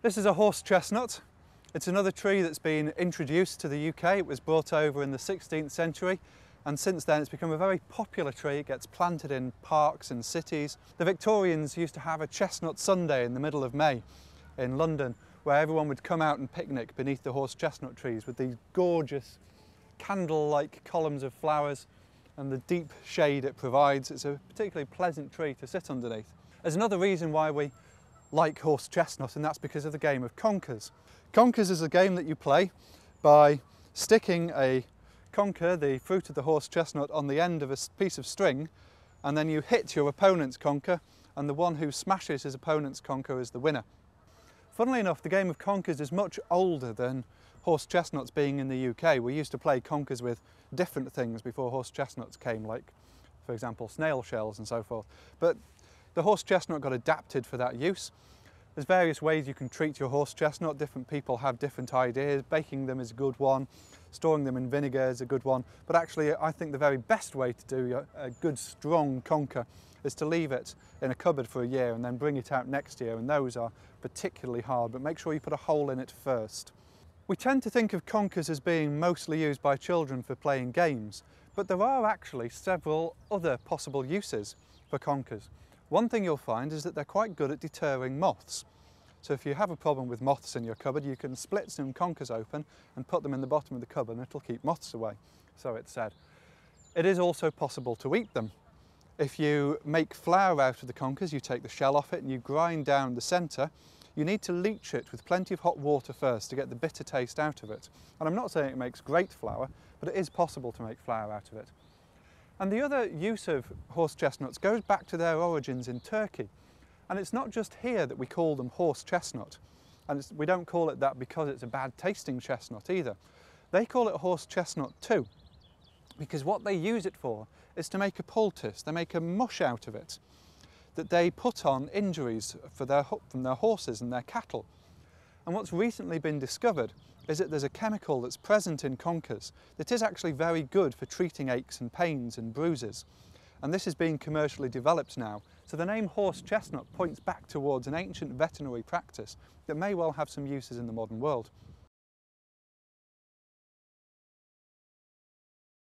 This is a horse chestnut. It's another tree that's been introduced to the UK. It was brought over in the 16th century and since then it's become a very popular tree. It gets planted in parks and cities. The Victorians used to have a chestnut Sunday in the middle of May in London where everyone would come out and picnic beneath the horse chestnut trees with these gorgeous candle-like columns of flowers and the deep shade it provides. It's a particularly pleasant tree to sit underneath. There's another reason why we like horse chestnut and that's because of the game of conkers. Conkers is a game that you play by sticking a conker, the fruit of the horse chestnut, on the end of a piece of string and then you hit your opponent's conker and the one who smashes his opponent's conker is the winner. Funnily enough, the game of conkers is much older than horse chestnuts being in the UK. We used to play conkers with different things before horse chestnuts came, like, for example, snail shells and so forth. But the horse chestnut got adapted for that use. There's various ways you can treat your horse chestnut. Different people have different ideas. Baking them is a good one. Storing them in vinegar is a good one. But actually, I think the very best way to do a good strong conker is to leave it in a cupboard for a year and then bring it out next year. And those are particularly hard, but make sure you put a hole in it first. We tend to think of conkers as being mostly used by children for playing games, but there are actually several other possible uses for conkers. One thing you'll find is that they're quite good at deterring moths. So if you have a problem with moths in your cupboard, you can split some conkers open and put them in the bottom of the cupboard and it'll keep moths away, so it's said. It is also possible to eat them. If you make flour out of the conkers, you take the shell off it and you grind down the centre, you need to leach it with plenty of hot water first to get the bitter taste out of it. And I'm not saying it makes great flour, but it is possible to make flour out of it. And the other use of horse chestnuts goes back to their origins in Turkey. And it's not just here that we call them horse chestnut. And we don't call it that because it's a bad tasting chestnut either. They call it horse chestnut too, because what they use it for is to make a poultice. They make a mush out of it that they put on injuries for their, from their horses and their cattle. And what's recently been discovered is that there's a chemical that's present in conkers that is actually very good for treating aches and pains and bruises. And this is being commercially developed now. So the name horse chestnut points back towards an ancient veterinary practice that may well have some uses in the modern world.